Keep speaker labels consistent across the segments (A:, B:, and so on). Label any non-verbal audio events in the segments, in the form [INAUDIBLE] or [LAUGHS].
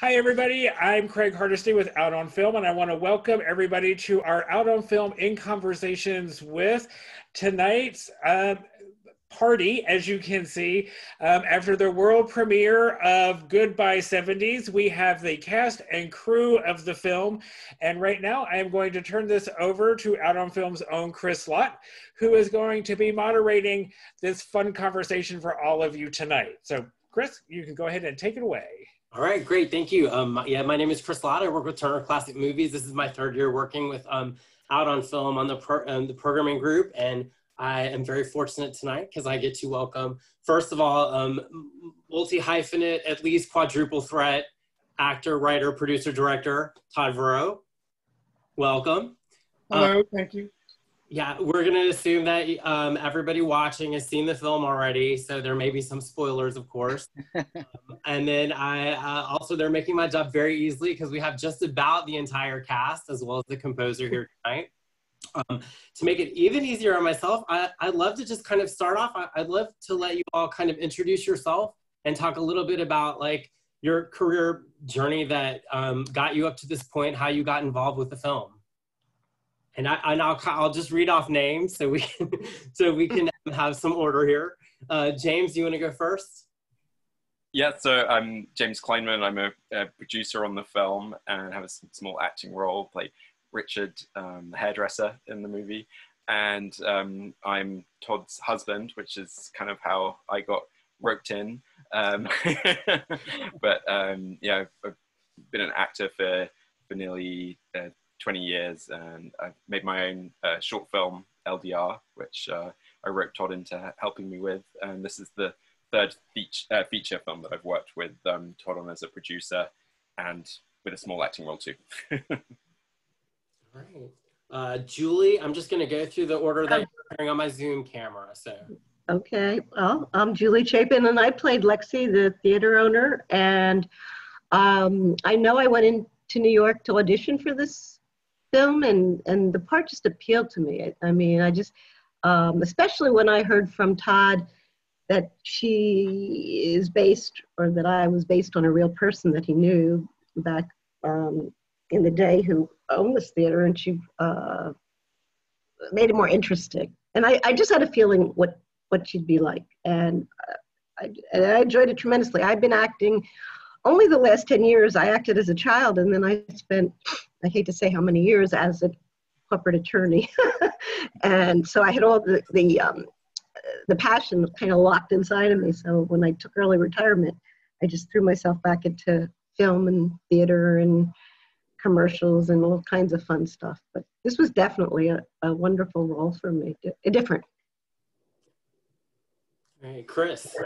A: Hi, everybody. I'm Craig Hardesty with Out on Film, and I want to welcome everybody to our Out on Film in Conversations with tonight's uh, party, as you can see. Um, after the world premiere of Goodbye 70s, we have the cast and crew of the film. And right now, I am going to turn this over to Out on Film's own Chris Lott, who is going to be moderating this fun conversation for all of you tonight. So, Chris, you can go ahead and take it away.
B: All right, great, thank you. Um, yeah, my name is Chris Lott. I work with Turner Classic Movies. This is my third year working with um, Out on Film on the pro- um, the programming group, and I am very fortunate tonight because I get to welcome, first of all, um, multi hyphenate, at least quadruple threat actor, writer, producer, director Todd Verow. Welcome.
C: Hello, um, thank you.
B: Yeah, we're going to assume that um, everybody watching has seen the film already, so there may be some spoilers, of course. [LAUGHS] um, and then I uh, also, they're making my job very easily because we have just about the entire cast as well as the composer here tonight. Um, to make it even easier on myself, I, would love to just kind of start off. I, would love to let you all kind of introduce yourself and talk a little bit about like your career journey that um, got you up to this point, how you got involved with the film and I and I'll I'll just read off names so we can [LAUGHS] so we can have some order here. Uh, James, you want to go first?
D: Yeah, so I'm James Kleinmann. I'm a, a, producer on the film and have a small acting role. Play Richard, um, the hairdresser in the movie, and um, I'm Todd's husband, which is kind of how I got roped in. Um, [LAUGHS] but um, yeah, I've been an actor for for nearly uh, 20 years, and I made my own uh, short film, LDR, which uh, I wrote Todd into helping me with. And this is the third feature, uh, feature film that I've worked with um, Todd on as a producer and with a small acting role too. [LAUGHS]
B: All right. Uh, Julie, I'm just going to go through the order that you're hearing on my Zoom camera. So.
E: Okay, well, I'm Julie Chapin, and I played Lexi, the theater owner. And um, I know I went into New York to audition for this film and and the part just appealed to me. I, I mean i just um, especially when i heard from todd that she is based or that i was based on a real person that he knew back um, in the day who owned this theater and she uh, made it more interesting. And I, I just had a feeling what what she'd be like. And uh, I, and I enjoyed it tremendously. I've been acting only the last 10 years i acted as a child and then i spent I hate to say how many years as a corporate attorney. [LAUGHS] and so I had all the, the, um, the passion kind of locked inside of me. So when I took early retirement, I just threw myself back into film and theater and commercials and all kinds of fun stuff. But this was definitely a, a wonderful role for me, a different.
B: Hey, Chris.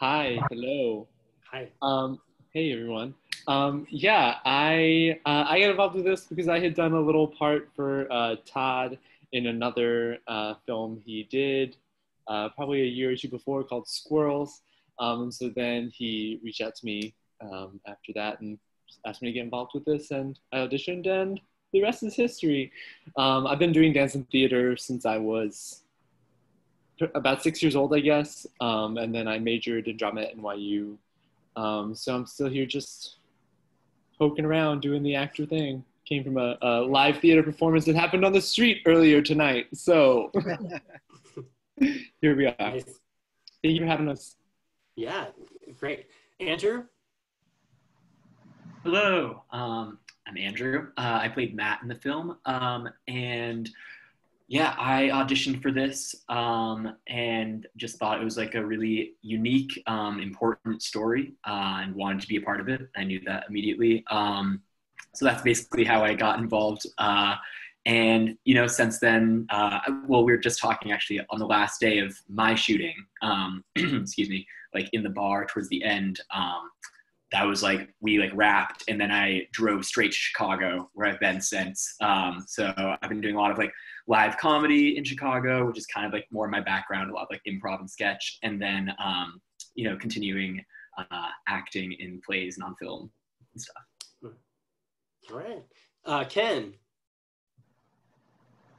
F: Hi, hello.
B: Hi.
F: Um, Hey everyone. Um, yeah, I uh, I got involved with this because I had done a little part for uh, Todd in another uh, film he did uh, probably a year or two before called Squirrels. Um, so then he reached out to me um, after that and asked me to get involved with this, and I auditioned, and the rest is history. Um, I've been doing dance and theater since I was about six years old, I guess, um, and then I majored in drama at NYU um, so I'm still here just poking around doing the actor thing. Came from a, a live theater performance that happened on the street earlier tonight. So [LAUGHS] here we are. Nice. Thank you for having us.
B: Yeah, great. Andrew?
G: Hello, um, I'm Andrew. Uh, I played Matt in the film. Um, and yeah, I auditioned for this um, and just thought it was like a really unique, um, important story uh, and wanted to be a part of it. I knew that immediately. Um, so that's basically how I got involved. Uh, and, you know, since then, uh, well, we were just talking actually on the last day of my shooting, um, [CLEARS THROAT] excuse me, like in the bar towards the end. Um, that was like we like wrapped and then i drove straight to chicago where i've been since um, so i've been doing a lot of like live comedy in Chicago, which is kind of like more of my background, a lot of like improv and sketch, and then um, you know continuing uh, acting in plays and on film and stuff.
B: All right, uh, Ken.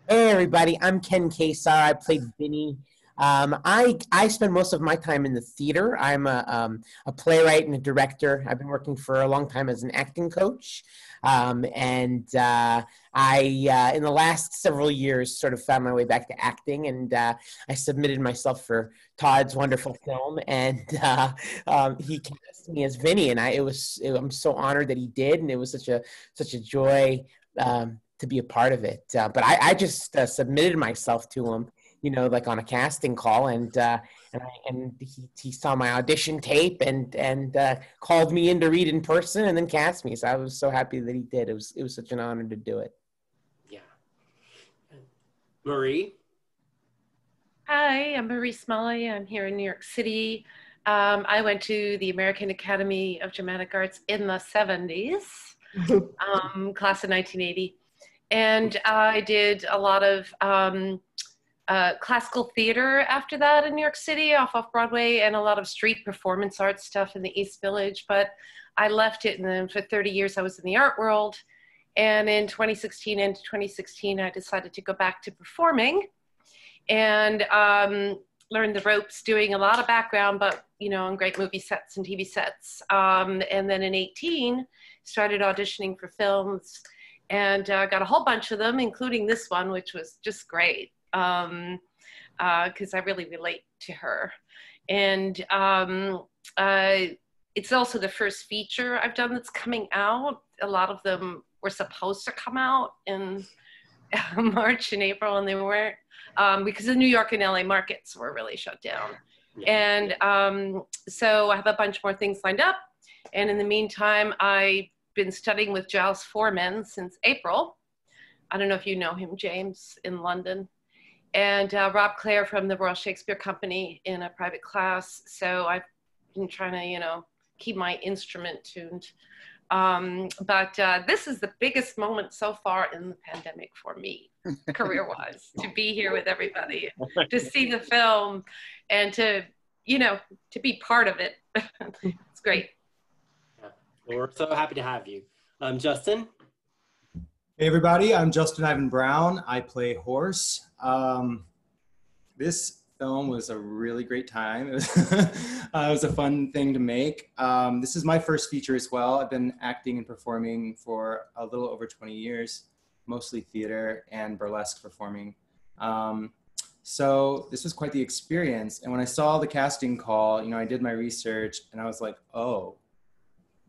H: Hey everybody, I'm Ken Kesar. I played Vinny.
C: Um, I I spend most of my time in the theater. I'm a um, a playwright and a director. I've been working for a long time as an acting coach, um, and uh, I uh, in the last several years sort of found my way back to acting, and uh, I submitted myself for Todd's wonderful film, and [LAUGHS] uh, um, he cast me as Vinny, and I it was it, I'm so honored that he did, and it was such a such a joy. Um, to be a part of it, uh, but I, I just uh, submitted myself to him, you know, like on a casting call, and uh, and, I, and he, he saw my audition tape and and uh, called me in to read in person, and then cast me. So I was so happy that he did. It was it was such an honor to do it.
B: Yeah, Marie.
H: Hi, I'm Marie Smalley. I'm here in New York City. Um, I went to the American Academy of Dramatic Arts in the 70s, [LAUGHS] um, class of 1980. And I did a lot of um, uh, classical theater after that in New York City, off off Broadway, and a lot of street performance art stuff in the East Village. But I left it, and then for 30 years I was in the art world. And in 2016 and 2016, I decided to go back to performing, and um, learned the ropes, doing a lot of background, but you know, on great movie sets and TV sets. Um, and then in 18, started auditioning for films, and uh, got a whole bunch of them, including this one, which was just great because um, uh, I really relate to her. And um, uh, it's also the first feature I've done that's coming out. A lot of them were supposed to come out in [LAUGHS] March and April, and they weren't um, because the New York and LA markets were really shut down. And um, so I have a bunch more things lined up. And in the meantime, I've been studying with Giles Foreman since April. I don't know if you know him, James, in London and uh, Rob Clare from the Royal Shakespeare Company in a private class. So I've been trying to, you know, keep my instrument tuned. Um, but uh, this is the biggest moment so far in the pandemic for me, [LAUGHS] career wise, to be here with everybody, to see the film and to, you know, to be part of it. [LAUGHS] it's great.
B: Yeah. Well, we're so happy to have you. Um, Justin?
I: Hey everybody, I'm Justin Ivan Brown. I play Horse. Um, this film was a really great time. It was, [LAUGHS] uh, it was a fun thing to make. Um, this is my first feature as well. I've been acting and performing for a little over 20 years, mostly theater and burlesque performing. Um, so this was quite the experience. And when I saw the casting call, you know, I did my research and I was like, oh,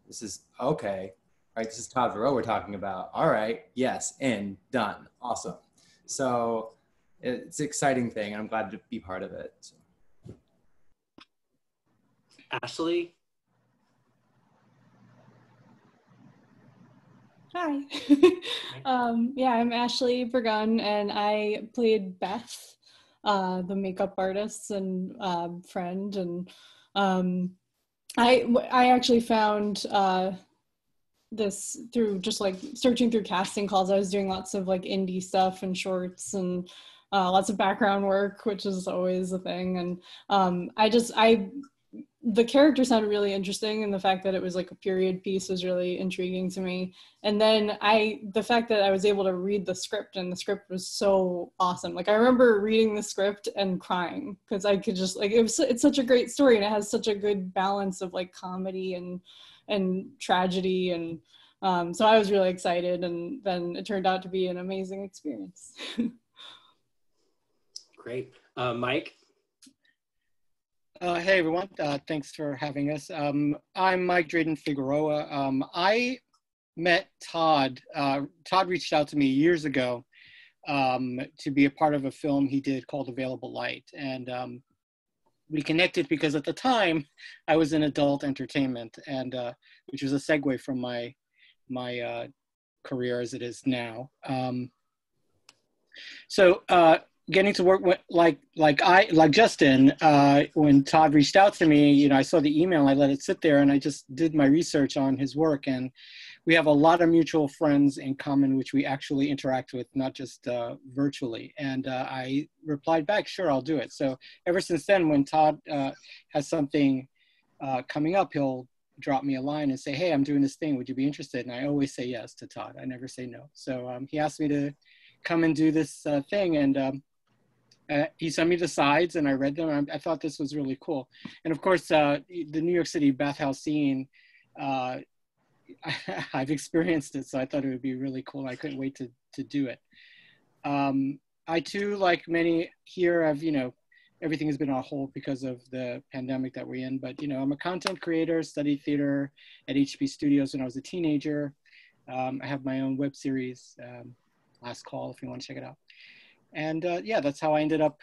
I: this is okay right, this is Todd Verow we're talking about. All right, yes, in, done, awesome. So it's an exciting thing, and I'm glad to be part of it. So.
B: Ashley?
J: Hi. [LAUGHS] um, yeah, I'm Ashley Burgun, and I played Beth, uh, the makeup artist and uh, friend. And um, I, I actually found uh, this through just like searching through casting calls. I was doing lots of like indie stuff and shorts and uh, lots of background work, which is always a thing. And um, I just I the character sounded really interesting and the fact that it was like a period piece was really intriguing to me and then i the fact that i was able to read the script and the script was so awesome like i remember reading the script and crying because i could just like it was it's such a great story and it has such a good balance of like comedy and and tragedy and um, so I was really excited and then it turned out to be an amazing experience. [LAUGHS]
B: Great. Uh, Mike?
K: Uh, hey everyone, uh, thanks for having us. Um, I'm Mike Drayden Figueroa. Um, I met Todd. Uh, Todd reached out to me years ago um, to be a part of a film he did called Available Light. And we connected because at the time I was in adult entertainment, and uh, which was a segue from my my uh, career as it is now. Um, so uh, getting to work with, like like I like Justin uh, when Todd reached out to me, you know, I saw the email, I let it sit there, and I just did my research on his work and we have a lot of mutual friends in common, which we actually interact with, not just uh, virtually. And uh, I replied back, sure, I'll do it. So ever since then, when Todd uh, has something uh, coming up, he'll drop me a line and say, hey, I'm doing this thing. Would you be interested? And I always say yes to Todd. I never say no. So um, he asked me to come and do this uh, thing. And um, Uh, he sent me the sides and I read them. I, I thought this was really cool. And of course, uh, the New York City bathhouse scene, uh, [LAUGHS] I've experienced it, so I thought it would be really cool. I couldn't wait to, to do it. Um, I too, like many here, I've, you know, everything has been on hold because of the pandemic that we're in. But, you know, I'm a content creator, studied theater at HB Studios when I was a teenager. Um, I have my own web series, um, Last Call, if you want to check it out. And uh, yeah, that's how I ended up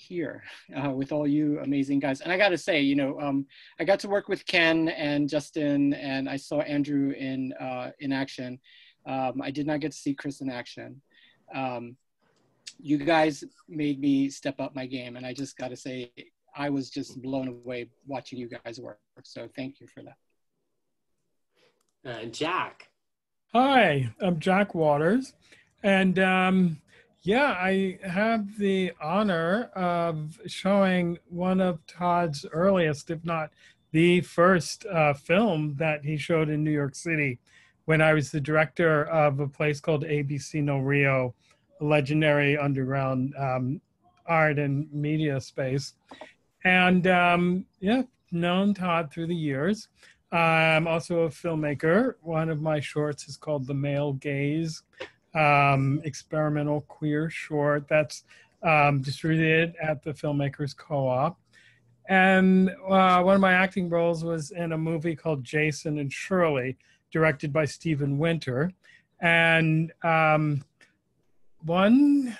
K: here uh, with all you amazing guys. And I got to say, you know, um, I got to work with Ken and Justin, and I saw Andrew in uh, in action. Um, I did not get to see Chris in action. Um, you guys made me step up my game, and I just got to say, I was just blown away watching you guys work. So thank you for that.
B: Uh, Jack.
L: Hi, I'm Jack Waters, and um, yeah, I have the honor of showing one of Todd's earliest, if not the first uh, film that he showed in New York City when I was the director of a place called ABC No Rio, a legendary underground um, art and media space. And um, yeah, known Todd through the years. I'm also a filmmaker. One of my shorts is called The Male Gaze um, experimental queer short that's um, distributed at the Filmmakers Co-op. And uh, one of my acting roles was in a movie called Jason and Shirley, directed by Stephen Winter. And um, one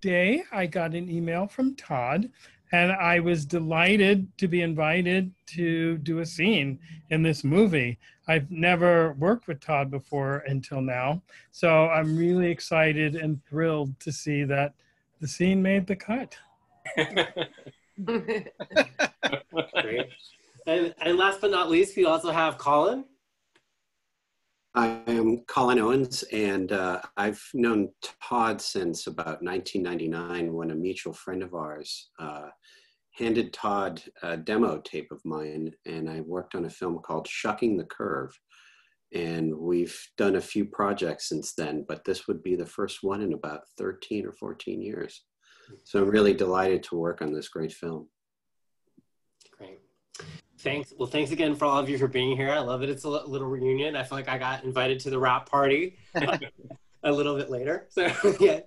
L: day I got an email from Todd and I was delighted to be invited to do a scene in this movie. I've never worked with Todd before until now, so I'm really excited and thrilled to see that the scene made the cut. [LAUGHS]
B: Great. And, and last but not least, we also have Colin.
M: I am Colin Owens, and uh, I've known Todd since about 1999 when a mutual friend of ours uh, handed Todd a demo tape of mine, and I worked on a film called Shucking the Curve. And we've done a few projects since then, but this would be the first one in about 13 or 14 years. So I'm really delighted to work on this great film.
B: Great. Thanks. Well, thanks again for all of you for being here. I love it. It's a little reunion. I feel like I got invited to the wrap party [LAUGHS] a little bit later. So [LAUGHS] yeah.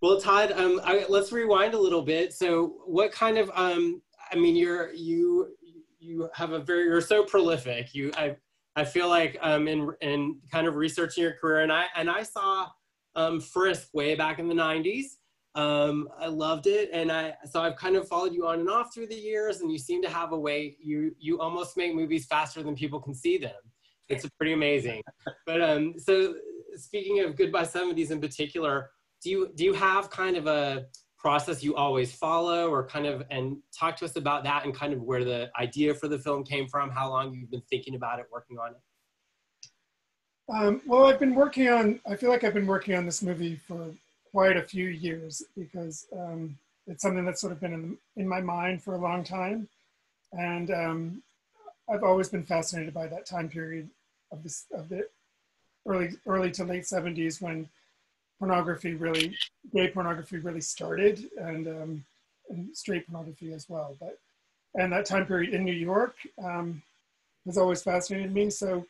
B: Well, Todd, um, I, let's rewind a little bit. So, what kind of, um, I mean, you're you you have a very you're so prolific. You I I feel like um, in in kind of researching your career, and I and I saw um, Frisk way back in the '90s. Um, I loved it, and I so I've kind of followed you on and off through the years, and you seem to have a way you you almost make movies faster than people can see them. It's pretty amazing. but um, so speaking of Goodbye 70s in particular, do you do you have kind of a process you always follow, or kind of and talk to us about that and kind of where the idea for the film came from, how long you've been thinking about it, working on it.
N: Um, well, I've been working on. I feel like I've been working on this movie for quite a few years because um, it's something that's sort of been in, in my mind for a long time. And um, I've always been fascinated by that time period of this of the early early to late 70s when pornography really gay pornography really started and um, and straight pornography as well but and that time period in new york um, has always fascinated me so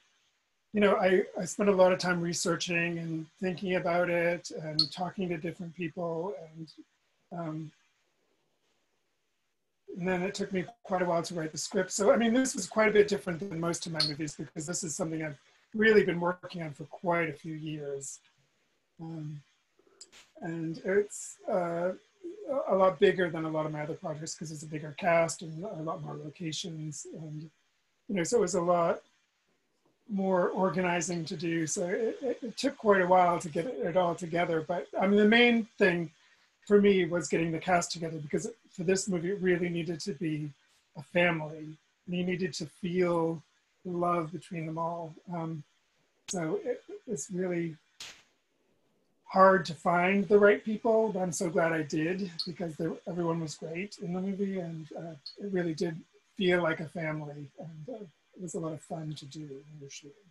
N: you know, I, I spent a lot of time researching and thinking about it and talking to different people. And, um, and then it took me quite a while to write the script. So, I mean, this was quite a bit different than most of my movies because this is something I've really been working on for quite a few years. Um, and it's uh, a lot bigger than a lot of my other projects because it's a bigger cast and a lot more locations. And, you know, so it was a lot more organizing to do. So it, it, it, took quite a while to get it all together. But I mean, the main thing for me was getting the cast together because for this movie, it really needed to be a family. And you needed to feel the love between them all. Um, so it, it's really hard to find the right people, but I'm so glad I did because everyone was great in the movie and uh, it really did feel like a family. And, uh, was a lot of fun to do shooting.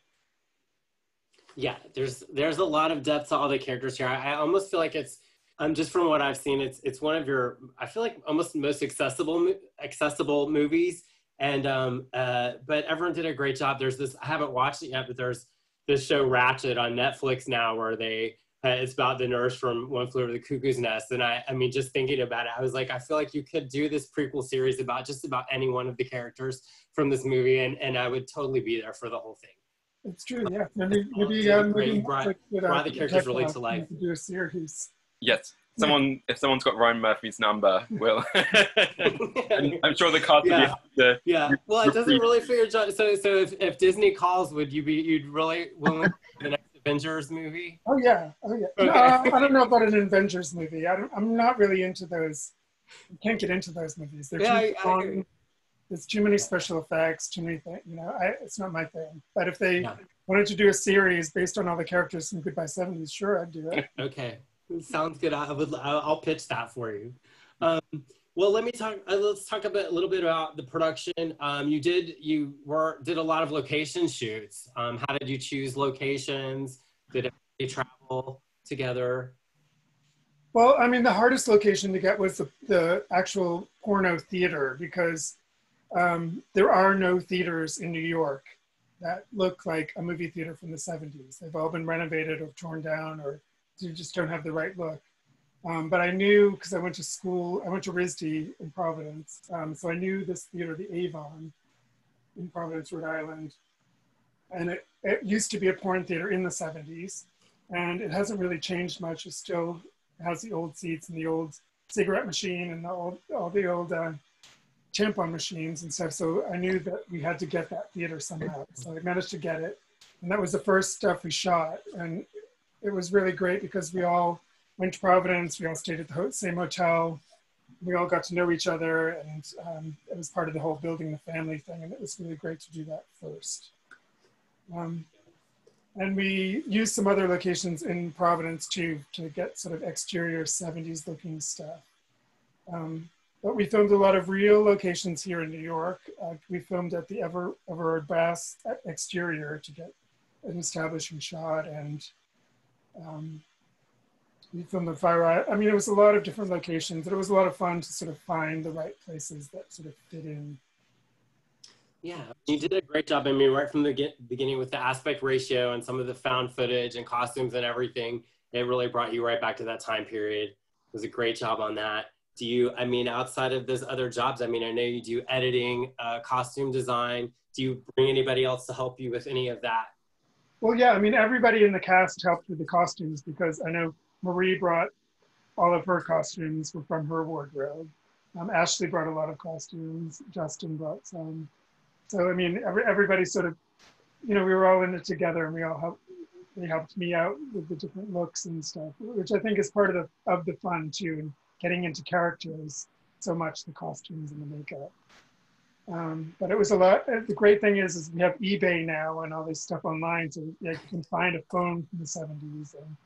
B: Yeah, there's there's a lot of depth to all the characters here. I, I almost feel like it's Um, just from what I've seen, it's it's one of your I feel like almost most accessible accessible movies. And um, uh, but everyone did a great job. There's this I haven't watched it yet, but there's this show Ratched on Netflix now where they uh, it's about the nurse from One Flew Over the Cuckoo's Nest. And I I mean just thinking about it, I was like I feel like you could do this prequel series about just about any one of the characters from this movie, and and I would totally be there for the whole thing.
N: It's true, yeah. Maybe maybe um, maybe
B: brought,
N: like, you know,
B: brought the characters relate to
N: you
B: life.
N: could do a series.
D: Yes. Someone, if someone's got Ryan Murphy's number, will. [LAUGHS] I'm, I'm sure the cast will
B: Yeah.
D: be the
B: Yeah. Well, it doesn't really figure. So so if, if Disney calls, would you be you'd really willing to the next Avengers movie?
N: Oh yeah, oh yeah. No,
B: Okay.
N: I don't know about an Avengers movie. I don't, I'm not really into those. I can't get into those movies. They're
B: Yeah,
N: too
B: I- I.
N: There's too many special effects, too many things. You know, I, it's not my thing. But if they wanted to do a series based on all the characters from Goodbye '70s, sure, I'd do it. [LAUGHS]
B: Okay, sounds good. I would. I'll I'll pitch that for you. Um, well, let me talk. Uh, let's talk a bit, a little bit about the production. Um, you did. You were did a lot of location shoots. Um, how did you choose locations? Did they travel together?
N: Well, I mean, the hardest location to get was the, the actual porno theater because um, there are no theaters in New York that look like a movie theater from the 70s. They've all been renovated or torn down or you just don't have the right look. Um, but I knew because I went to school, I went to RISD in Providence. Um, so I knew this theater, the Avon in Providence, Rhode Island. And it, it used to be a porn theater in the 70s. And it hasn't really changed much. It still has the old seats and the old cigarette machine and all, all the old uh, tampon machines and stuff. So I knew that we had to get that theater somehow. So I managed to get it. And that was the first stuff we shot. And it was really great because we all went to Providence. We all stayed at the same hotel. We all got to know each other. And um, it was part of the whole building the family thing. And it was really great to do that first. Um, and we used some other locations in Providence too to get sort of exterior 70s looking stuff. Um, but we filmed a lot of real locations here in New York. Uh, we filmed at the Ever Everard Baths exterior to get an establishing shot, and um, we filmed the Fire Eye. I mean, it was a lot of different locations, and it was a lot of fun to sort of find the right places that sort of fit in.
B: Yeah, you did a great job. I mean, right from the get- beginning with the aspect ratio and some of the found footage and costumes and everything, it really brought you right back to that time period. It was a great job on that. Do you, I mean, outside of those other jobs, I mean, I know you do editing, uh, costume design. Do you bring anybody else to help you with any of that?
N: Well, yeah, I mean, everybody in the cast helped with the costumes because I know Marie brought all of her costumes were from her wardrobe. Um, Ashley brought a lot of costumes. Justin brought some. So, I mean, every, everybody sort of, you know, we were all in it together and we all helped, they helped me out with the different looks and stuff, which I think is part of the, of the fun too, and getting into characters so much, the costumes and the makeup. Um, but it was a lot. uh, The great thing is, is we have eBay now and all this stuff online, so yeah, you can find a phone from the 70s and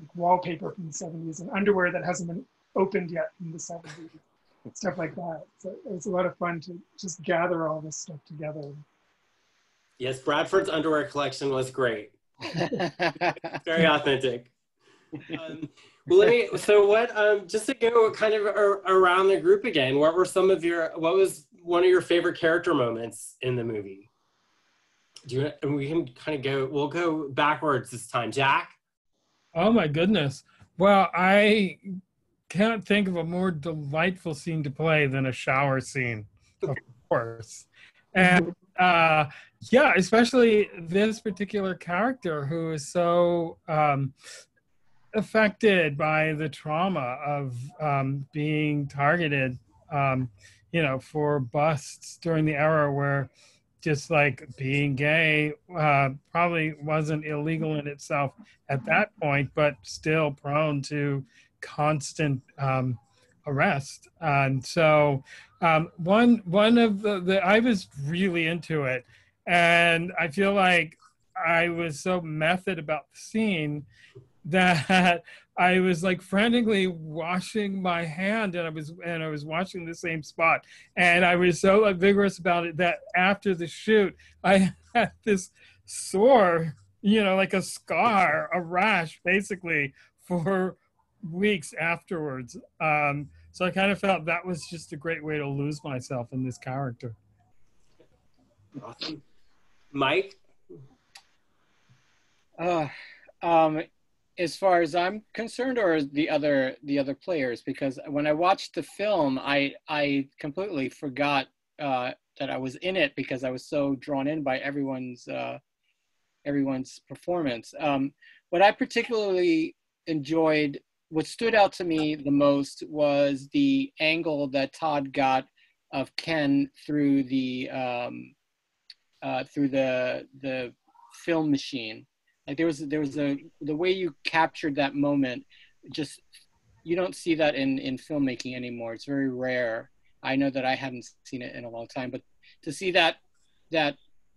N: like wallpaper from the 70s and underwear that hasn't been opened yet from the 70s, [LAUGHS] stuff like that. So it was a lot of fun to just gather all this stuff together.
B: Yes, Bradford's underwear collection was great. [LAUGHS] Very authentic. Um, well, let me. So, what? Um, just to go kind of ar- around the group again. What were some of your? What was one of your favorite character moments in the movie? Do you? And we can kind of go. We'll go backwards this time. Jack.
L: Oh my goodness. Well, I can't think of a more delightful scene to play than a shower scene, of course. And uh, yeah, especially this particular character who is so um, affected by the trauma of um, being targeted, um, you know, for busts during the era where just like being gay uh, probably wasn't illegal in itself at that point, but still prone to constant um, arrest. And so um, one one of the, the I was really into it, and I feel like I was so method about the scene that I was like frantically washing my hand and I was and I was washing the same spot and I was so like, vigorous about it that after the shoot I [LAUGHS] had this sore you know like a scar a rash basically for weeks afterwards. Um, so I kind of felt that was just a great way to lose myself in this character.
B: Awesome. Mike?
K: Uh, um, as far as I'm concerned, or the other the other players, because when I watched the film, I I completely forgot uh, that I was in it because I was so drawn in by everyone's uh, everyone's performance. Um, what I particularly enjoyed, what stood out to me the most, was the angle that Todd got of Ken through the um, uh, through the the film machine like there was there was a the way you captured that moment just you don't see that in in filmmaking anymore. It's very rare. I know that i hadn't seen it in a long time but to see that that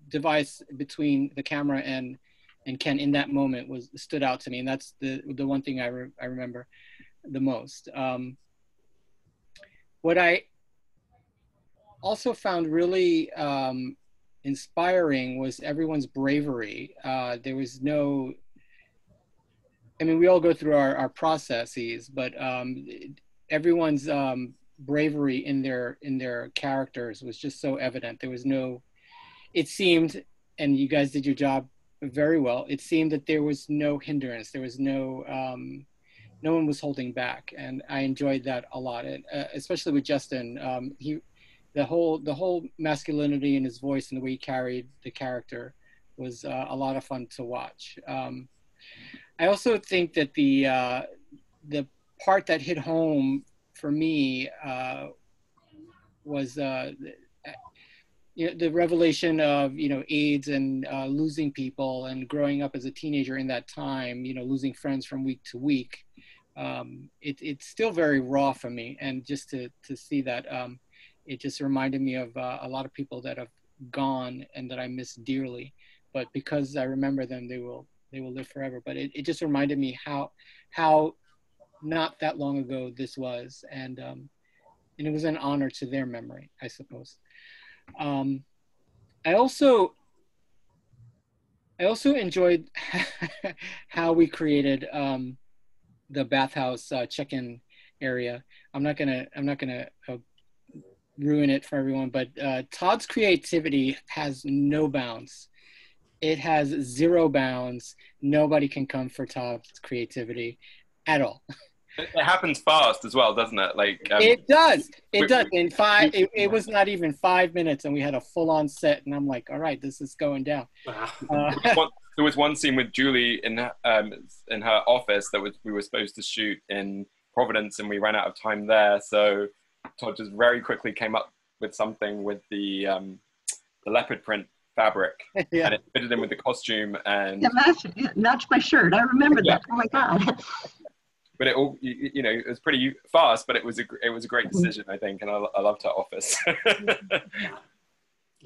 K: device between the camera and and ken in that moment was stood out to me and that's the the one thing i, re, I remember the most. Um, what i also found really um, inspiring was everyone's bravery. Uh, there was no, I mean, we all go through our, our processes, but um, everyone's um, bravery in their in their characters was just so evident. There was no, it seemed, and you guys did your job very well. It seemed that there was no hindrance. There was no, um, no one was holding back, and I enjoyed that a lot. And, uh, especially with Justin, um, he the whole the whole masculinity in his voice and the way he carried the character was uh, a lot of fun to watch. Um, I also think that the uh, the part that hit home for me uh, was uh, you know, the revelation of you know AIDS and uh, losing people and growing up as a teenager in that time. You know, losing friends from week to week. Um, it, it's still very raw for me, and just to to see that. Um, it just reminded me of uh, a lot of people that have gone and that I miss dearly. But because I remember them, they will they will live forever. But it, it just reminded me how how not that long ago this was, and um, and it was an honor to their memory, I suppose. Um, I also I also enjoyed [LAUGHS] how we created um, the bathhouse uh, check-in area. I'm not gonna I'm not gonna uh, ruin it for everyone, but uh, Todd's creativity has no bounds. It has zero bounds. Nobody can come for Todd's creativity at all. [LAUGHS]
D: It happens fast as well, doesn't it? Like um,
K: it does. It we, does. In five, it, it, [LAUGHS] was not even five minutes, and we had a full-on set. And I'm like, all right, this is going down. Uh, [LAUGHS]
D: there was one scene with Julie in um, in her office that was we were supposed to shoot in Providence, and we ran out of time there. So Todd just very quickly came up with something with the um, the leopard print fabric, [LAUGHS] yeah. and it fitted in with the costume and
E: yeah, matched, matched my shirt. I remember yeah. that. Oh my god!
D: But it all you, you, know it was pretty fast, but it was a it was a great mm-hmm. decision, I think, and I, I loved her office. [LAUGHS]
B: yeah.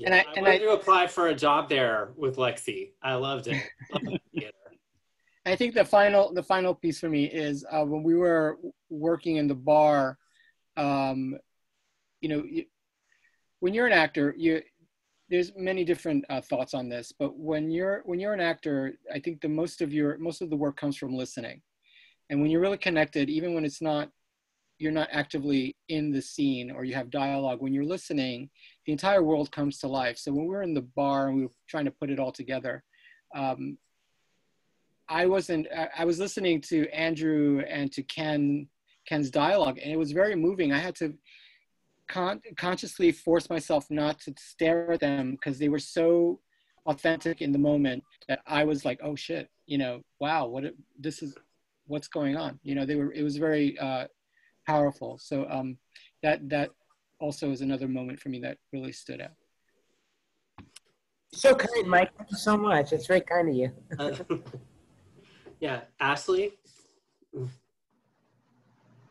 B: and I, and I, to apply for a job there with Lexi. I loved it. Loved
K: I think the final the final piece for me is uh, when we were working in the bar um, you know, you, when you're an actor, you there's many different uh, thoughts on this, but when you're when you're an actor, I think the most of your most of the work comes from listening, and when you're really connected, even when it's not you're not actively in the scene or you have dialogue when you're listening the entire world comes to life. So when we were in the bar and we were trying to put it all together um, i wasn't i was listening to andrew and to ken Ken's dialogue, and it was very moving. I had to con- consciously force myself not to stare at them because they were so authentic in the moment that I was like, "Oh shit," you know, wow, what it, this is, what's going on? You know, they were. It was very uh, powerful. So um, that that also is another moment for me that really stood out.
C: So kind, Mike. Thank you so much. It's very kind of you. [LAUGHS] uh, [LAUGHS]
B: yeah, Ashley. [LAUGHS]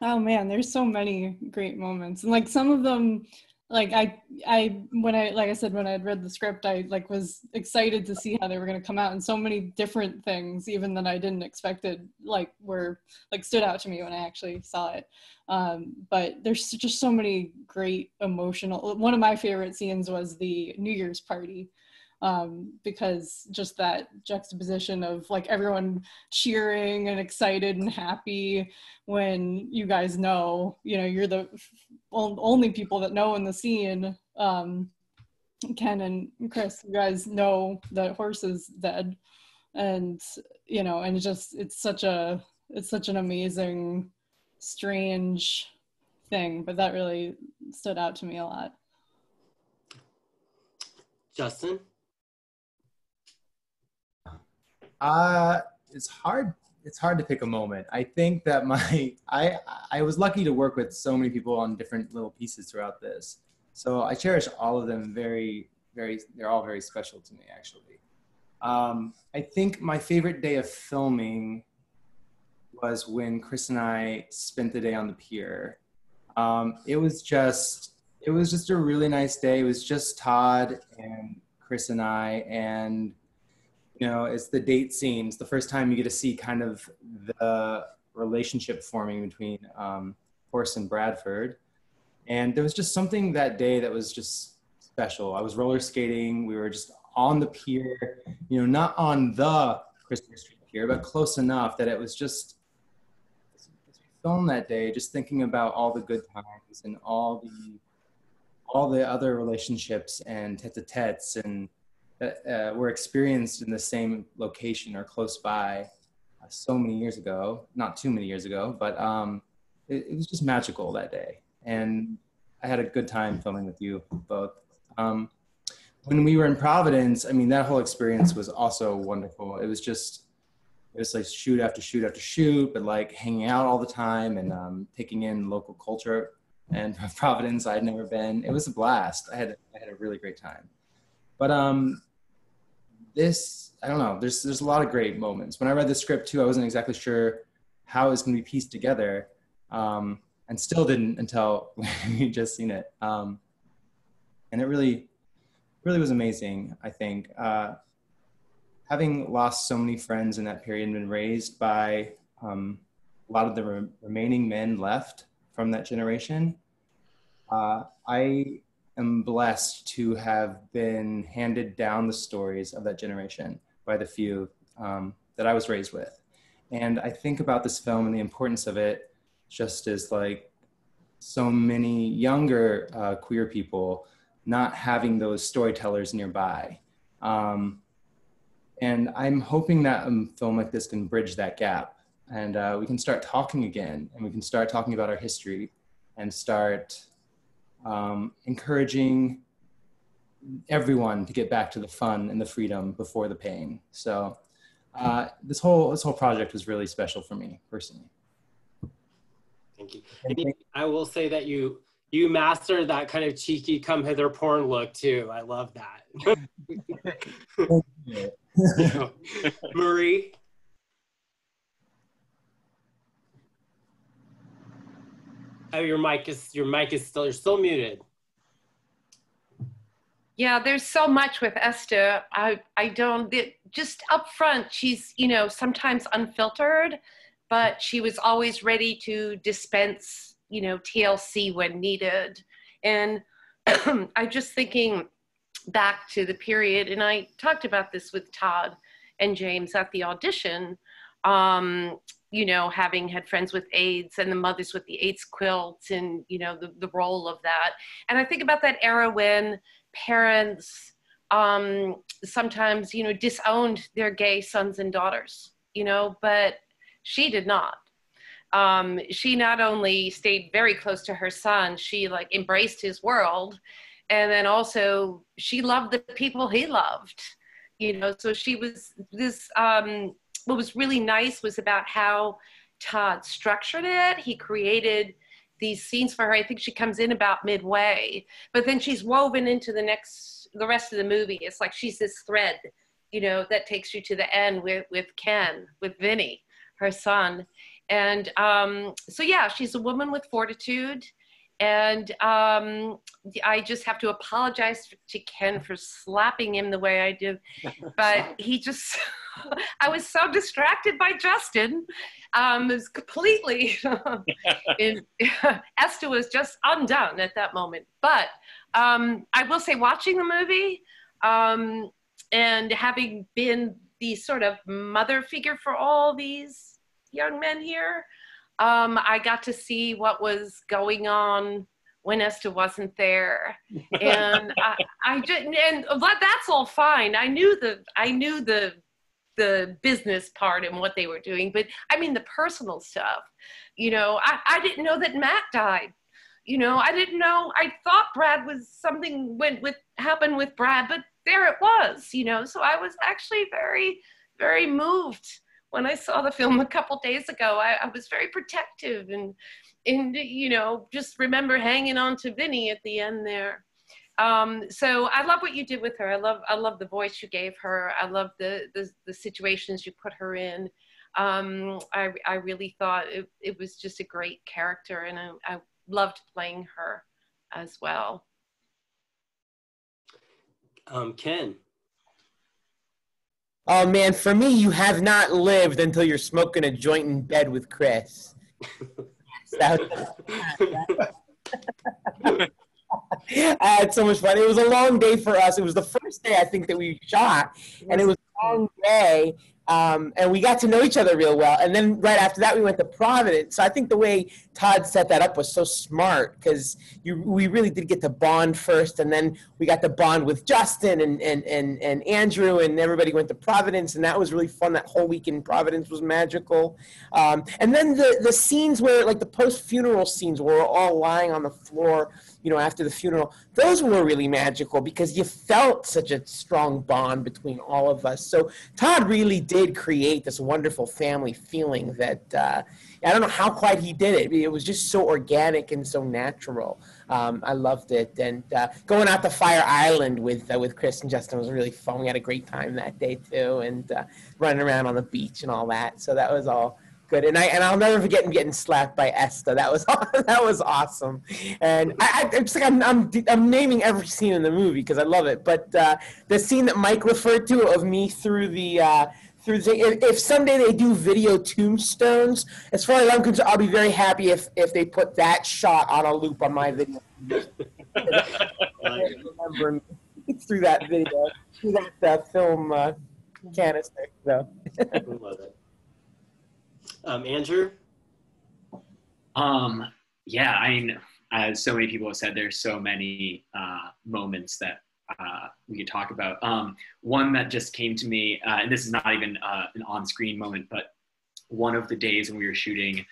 J: Oh man, there's so many great moments. And like some of them like I I when I like I said when I had read the script I like was excited to see how they were going to come out and so many different things even that I didn't expected like were like stood out to me when I actually saw it. Um, but there's just so many great emotional one of my favorite scenes was the New Year's party um, because just that juxtaposition of like everyone cheering and excited and happy when you guys know, you know, you're the only people that know in the scene. Um, Ken and Chris, you guys know that horse is dead, and you know, and it just it's such a it's such an amazing, strange thing, but that really stood out to me a lot.
B: Justin?
I: Uh, it's hard. It's hard to pick a moment. I think that my [LAUGHS] I I was lucky to work with so many people on different little pieces throughout this. So I cherish all of them very, very. They're all very special to me, actually. Um, I think my favorite day of filming was when Chris and I spent the day on the pier. Um, it was just it was just a really nice day. It was just Todd and Chris and I, and you know, it's the date scenes. The first time you get to see kind of the relationship forming between um, and Bradford, and there was just something that day that was just special. I was roller skating. We were just on the pier, you know, not on the Christopher Street pier, but close enough that it was just film that day, just thinking about all the good times and all the all the other relationships and tete-a-tetes and uh, were experienced in the same location or close by uh, so many years ago, not too many years ago, but um, it, it, was just magical that day. And I had a good time filming with you both. Um, when we were in Providence, I mean, that whole experience was also wonderful. It was just, it was like shoot after shoot after shoot, but like hanging out all the time and um, taking in local culture. And [LAUGHS] Providence, I had never been. It was a blast. I had I had a really great time. But um, this, I don't know. There's there's a lot of great moments. When I read the script too, I wasn't exactly sure how it was going to be pieced together, um, and still didn't until [LAUGHS] we just seen it. Um, and it really, really was amazing. I think. Uh, having lost so many friends in that period and been raised by um, a lot of the re- remaining men left from that generation, uh, I am blessed to have been handed down the stories of that generation by the few um, that I was raised with. And I think about this film and the importance of it just as like so many younger uh, queer people not having those storytellers nearby. Um, and I'm hoping that a film like this can bridge that gap and uh, we can start talking again and we can start talking about our history and start um, encouraging everyone to get back to the fun and the freedom before the pain. So uh, this whole this whole project was really special for me personally.
B: Thank you. And I will say that you you mastered that kind of cheeky come hither porn look too. I love that. [LAUGHS] [LAUGHS] [LAUGHS] Marie. Oh, your mic is your mic is still you're still muted.
H: Yeah, there's so much with Esther. I I don't it, just up front. She's you know sometimes unfiltered, but she was always ready to dispense you know TLC when needed. And [CLEARS THROAT] I'm just thinking back to the period, and I talked about this with Todd and James at the audition. Um, you know, having had friends with AIDS and the mothers with the AIDS quilts and, you know, the, the role of that. And I think about that era when parents um, sometimes, you know, disowned their gay sons and daughters, you know, but she did not. Um, she not only stayed very close to her son, she like embraced his world. And then also she loved the people he loved, you know, so she was this, um, what was really nice was about how Todd structured it. He created these scenes for her. I think she comes in about midway, but then she's woven into the next, the rest of the movie. It's like she's this thread, you know, that takes you to the end with with Ken, with Vinny, her son, and um, so yeah, she's a woman with fortitude. And um, I just have to apologize to Ken for slapping him the way I did, [LAUGHS] but he just. [LAUGHS] [LAUGHS] I was so distracted by Justin. Um, it was completely, [LAUGHS] in, [LAUGHS] Esther was just undone at that moment. But um, I will say, watching the movie, um, and having been the sort of mother figure for all these young men here, um, I got to see what was going on when Esther wasn't there, and I, I just and that's all fine. I knew the I knew the the business part and what they were doing, but I mean the personal stuff. You know, I, I didn't know that Matt died. You know, I didn't know. I thought Brad was something went with happened with Brad, but there it was. You know, so I was actually very very moved when I saw the film a couple days ago. I, I was very protective and and you know just remember hanging on to Vinny at the end there. Um, so I love what you did with her. I love I love the voice you gave her. I love the the, the situations you put her in. Um, I I really thought it, it was just a great character, and I, I loved playing her as well.
B: Um, Ken.
C: Oh man, for me, you have not lived until you're smoking a joint in bed with Chris. [LAUGHS] uh, [LAUGHS] I had so much fun. It was a long day for us. It was the first day I think that we shot, and it was a long day. Um, and we got to know each other real well. And then right after that, we went to Providence. So I think the way Todd set that up was so smart because we really did get to bond first, and then we got to bond with Justin and, and, and, and Andrew, and everybody went to Providence, and that was really fun. That whole week in Providence was magical. Um, and then the, the scenes where, like the post funeral scenes, where we're all lying on the floor you know, after the funeral, those were really magical because you felt such a strong bond between all of us. So Todd really did create this wonderful family feeling that uh, I don't know how quite he did it. It was just so organic and so natural. Um, I loved it, and uh, going out to Fire Island with uh, with Chris and Justin was really fun. We had a great time that day too, and uh, running around on the beach and all that. So that was all good. And I and I'll never forget him getting slapped by Esta. That was [LAUGHS] that was awesome. And I, I it's like I'm, I'm I'm naming every scene in the movie because I love it. But uh, the scene that Mike referred to of me through the. Uh, through the, if, someday they do video tombstones, as far as I'm concerned, I'll be very happy if, if they put that shot on a loop on my video. [LAUGHS] remember [LAUGHS] through that video, through that uh, film uh, canister. So. love it.
B: Um, Andrew?
G: Um, yeah, I mean, as so many people have said, there's so many uh, moments that uh, we could talk about. Um, one that just came to me, uh, and this is not even uh, an on-screen moment, but one of the days when we were shooting,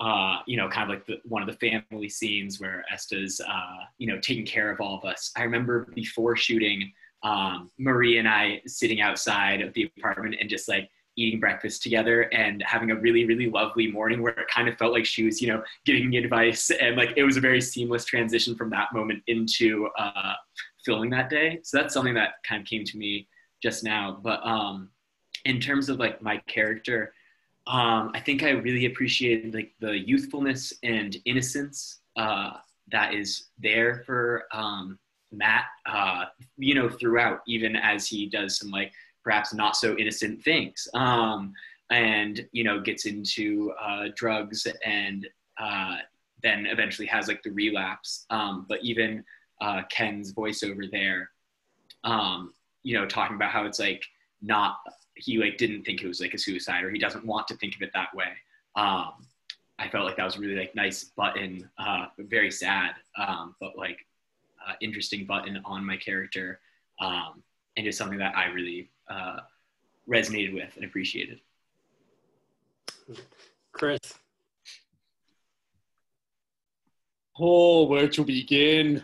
G: uh, you know, kind of like the, one of the family scenes where Esta's, uh, you know, taking care of all of us. I remember before shooting, um, Marie and I sitting outside of the apartment and just like eating breakfast together and having a really really lovely morning where it kind of felt like she was you know giving me advice. And like it was a very seamless transition from that moment into uh, filming that day. So that's something that kind of came to me just now. But um in terms of like my character um i think i really appreciated like the youthfulness and innocence uh that is there for um matt uh you know throughout even as he does some like perhaps not so innocent things um, and you know gets into uh, drugs and uh, then eventually has like the relapse um, but even uh, ken's voiceover there um, you know talking about how it's like not he like didn't think it was like a suicide or he doesn't want to think of it that way um, i felt like that was really like nice button uh, very sad um, but like uh, interesting button on my character um, and just something that i really uh, resonated with and appreciated.
B: Chris.
F: Oh, where to begin?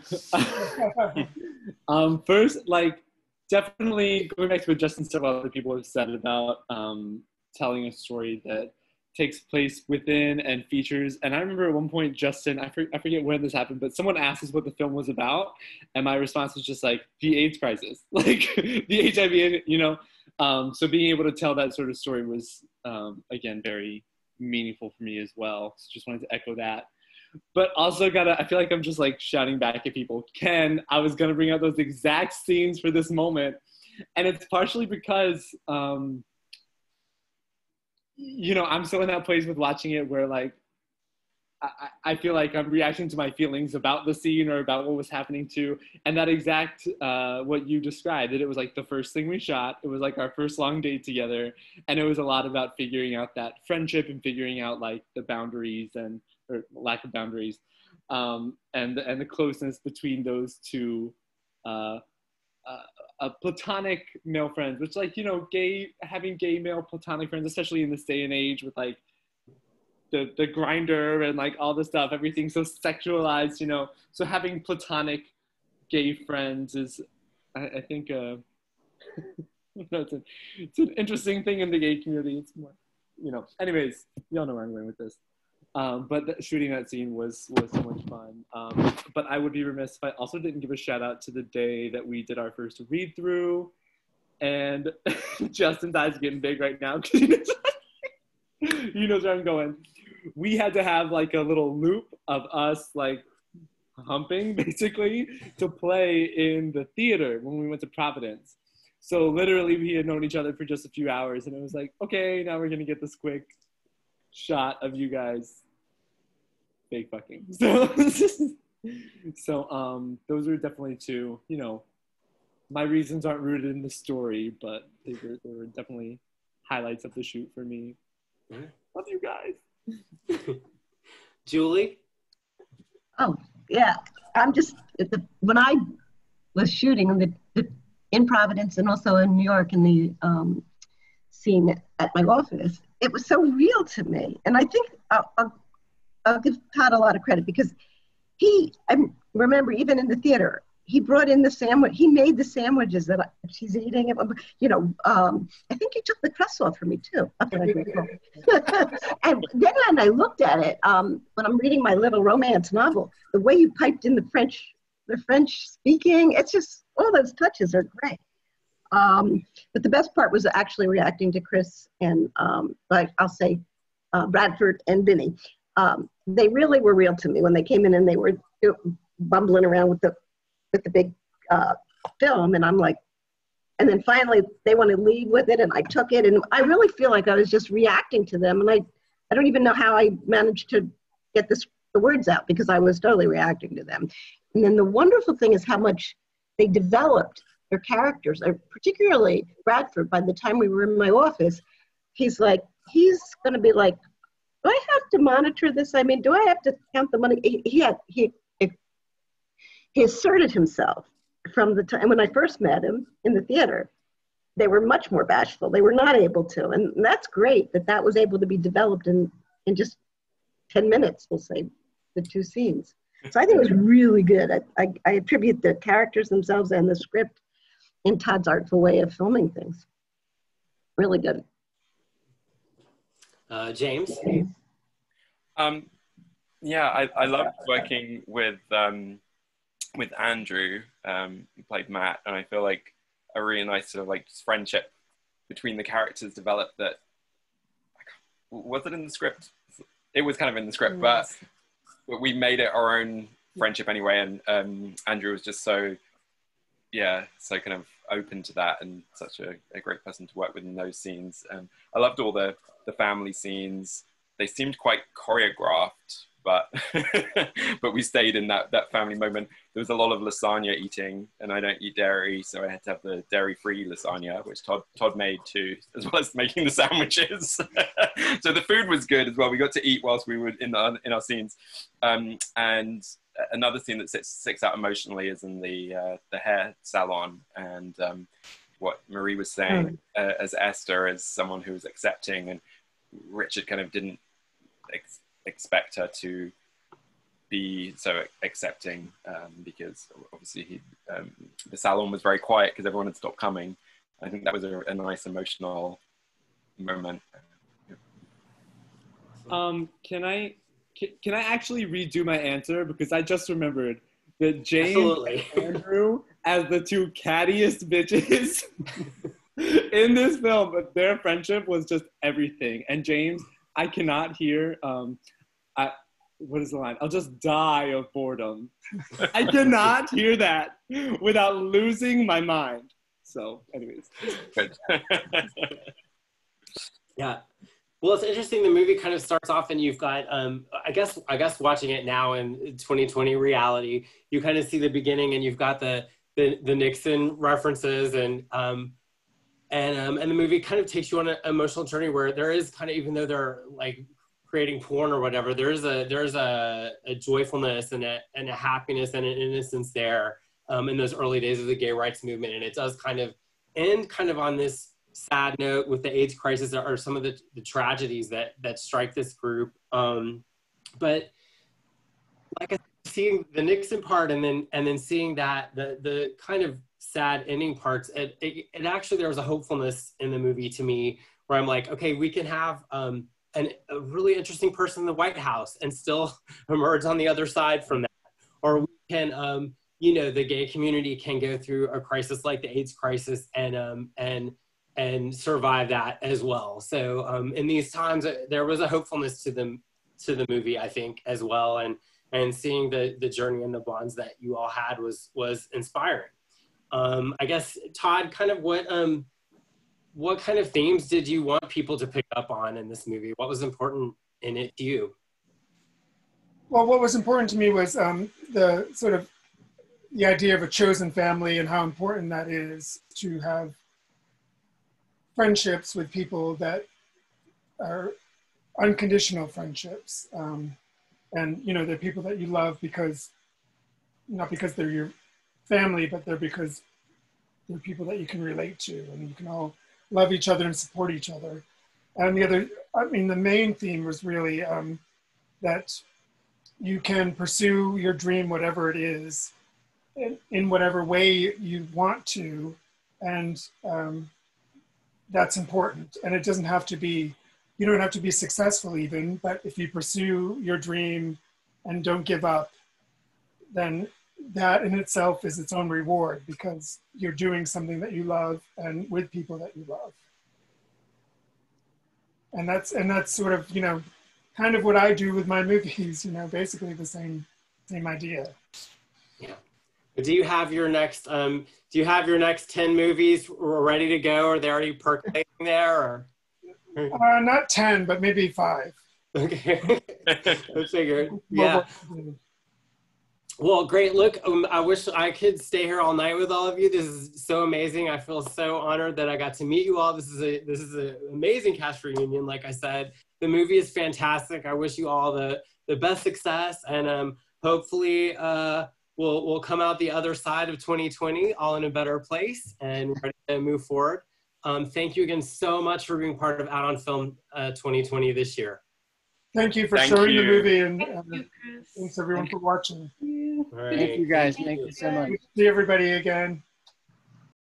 F: [LAUGHS] um, first, like, definitely going back to what Justin said, other people have said about um, telling a story that takes place within and features. And I remember at one point, Justin, I, for, I forget when this happened, but someone asked us what the film was about. And my response was just like, the AIDS crisis, [LAUGHS] like the HIV, you know? Um, so being able to tell that sort of story was, um, again, very meaningful for me as well. So just wanted to echo that. But also gotta, I feel like I'm just like shouting back at people. Ken, I was gonna bring out those exact scenes for this moment. And it's partially because um, you know, I'm still in that place with watching it where like I, I feel like I'm reacting to my feelings about the scene or about what was happening to, And that exact uh, what you described, that it was like the first thing we shot. It was like our first long date together, and it was a lot about figuring out that friendship and figuring out like the boundaries and or lack of boundaries, um, and and the closeness between those two. Uh, uh, uh, platonic male friends, which like you know, gay having gay male platonic friends, especially in this day and age with like the the Grindr and like all the stuff, everything's so sexualized, you know. So having platonic gay friends is, I, I think, uh, [LAUGHS] it's, it's an interesting thing in the gay community. It's more, you know. Anyways, y'all know where I'm going with this. Um, but the, shooting that scene was was so much fun. Um, but I would be remiss if I also didn't give a shout out to the day that we did our first read through, and [LAUGHS] Justin's eyes getting big right now because he [LAUGHS] he knows where I'm going. We had to have like a little loop of us like humping [LAUGHS] basically to play in the theater when we went to Providence. So literally, we had known each other for just a few hours, and it was like, okay, now we're gonna get this quick shot of you guys fake fucking. [LAUGHS] So, so um, those are definitely two. You know, my reasons aren't rooted in the story, but they were, they were definitely highlights of the shoot for me. Love you guys. [LAUGHS]
B: Julie.
E: Oh yeah, I'm just the, when I was shooting the, the, in Providence and also in New York in the um, scene at my office it was so real to me. And I think I'll, I'll, I'll give Todd a lot of credit because he, I remember even in the theater, he brought in the sandwich. He made the sandwiches that I, she's eating. You know, um, I think he took the crust off for me too. [LAUGHS] and then when I looked at it, um, when I'm reading my little romance novel, the way you piped in the French, the French speaking, it's just all those touches are great. Um, but the best part was actually reacting to Chris and, um, like I'll say, uh, Bradford and Vinny. Um, they really were real to me when they came in and they were bumbling around with the with the big uh, film, and I'm like, and then finally they want to lead with it, and I took it, and I really feel like I was just reacting to them, and I I don't even know how I managed to get this the words out because I was totally reacting to them. And then the wonderful thing is how much they developed their characters, particularly Bradford. By the time we were in my office, he's like, he's going to be like, do I have to monitor this? I mean, do I have to count the money? He, he had he he asserted himself from the time when I first met him in the theater. They were much more bashful. They were not able to, and that's great that that was able to be developed in in just ten minutes. We'll say the two scenes. So I think it was really good. I, I, I attribute the characters themselves and the script in Todd's artful way of filming things. Really good.
B: Uh, James?
D: Um, yeah, I, I loved working with um, with Andrew, um, who played Matt, and I feel like a really nice sort of like friendship between the characters developed. That was it in the script? It was kind of in the script, but, but we made it our own friendship anyway. And um, Andrew was just so yeah, so kind of open to that and such a, a great person to work with in those scenes. And I loved all the the family scenes. They seemed quite choreographed, but [LAUGHS] but we stayed in that that family moment. There was a lot of lasagna eating, and I don't eat dairy, so I had to have the dairy-free lasagna, which Todd Todd made too, [LAUGHS] as well as making the sandwiches. [LAUGHS] so the food was good as well. We got to eat whilst we were in the, in our scenes, um, and another scene that sits, sticks out emotionally is in the uh, the hair salon and um, what Marie was saying mm. uh, as Esther as someone who was accepting and Richard kind of didn't ex- expect her to be so accepting um, because obviously he, um, the salon was very quiet because everyone had stopped coming. I think that was a, a nice emotional moment.
F: Um, can I can, I actually redo my answer because I just remembered that James Absolutely. and Andrew as the two cattiest bitches [LAUGHS] in this film, but their friendship was just everything. And James, I cannot hear. Um, I what is the line? I'll just die of boredom. I cannot [LAUGHS] hear that without losing my mind. So, anyways. [LAUGHS]
B: yeah. Well, it's interesting. The movie kind of starts off, and you've got, um, I guess, I guess, watching it now in 2020 reality, you kind of see the beginning, and you've got the the, the Nixon references, and um, and um, and the movie kind of takes you on an emotional journey where there is kind of, even though they're like creating porn or whatever, there's a there's a, a joyfulness and a and a happiness and an innocence there um, in those early days of the gay rights movement, and it does kind of end kind of on this sad note with the AIDS crisis are some of the, the tragedies that that strike this group. Um, but like I seeing the Nixon part and then and then seeing that the the kind of sad ending parts, it, it, it actually there was a hopefulness in the movie to me where I'm like, okay, we can have um, an, a really interesting person in the White House and still [LAUGHS] emerge on the other side from that, or we can. Um, you know the gay community can go through a crisis like the AIDS crisis and um, and and survive that as well. So um, in these times, uh, there was a hopefulness to the to the movie, I think, as well, and and seeing the the journey and the bonds that you all had was was inspiring. Um, I guess Todd, kind of what um, what kind of themes did you want people to pick up on in this movie? What was important in it to you?
N: Well, what was important to me was um, the sort of the idea of a chosen family and how important that is to have friendships with people that are unconditional friendships. Um, and, you know, they're people that you love because, not because they're your family, but they're because they're people that you can relate to and you can all love each other and support each other. And the other, I mean, the main theme was really um, that you can pursue your dream, whatever it is, in, in whatever way you want to. And um, that's important. And it doesn't have to be, you don't have to be successful even, but if you pursue your dream and don't give up, then that in itself is its own reward because you're doing something that you love and with people that you love. And that's and that's sort of, you know, kind of what I do with my [LAUGHS] movies, you know, basically the same same idea.
B: Yeah. But do you have your next um, do you have your next 10 movies ready to go? Are they already percolating there? Or?
N: Uh, not 10, but maybe five.
B: Okay. [LAUGHS] I figured. [LAUGHS] Yeah. Well, great. Look, um, I wish I could stay here all night with all of you. This is so amazing. I feel so honored that I got to meet you all. This is a this is an amazing cast reunion. Like I said, the movie is fantastic. I wish you all the the best success, and um, hopefully, uh, we'll we'll come out the other side of 2020 all in a better place and ready to move forward. Um, thank you again so much for being part of Out on Film uh, 2020 this year.
N: Thank you for
B: Thank
N: showing
B: you.
N: the movie and uh, thanks everyone for watching.
B: All right.
K: Thank you guys. Thank you so much.
N: See everybody again.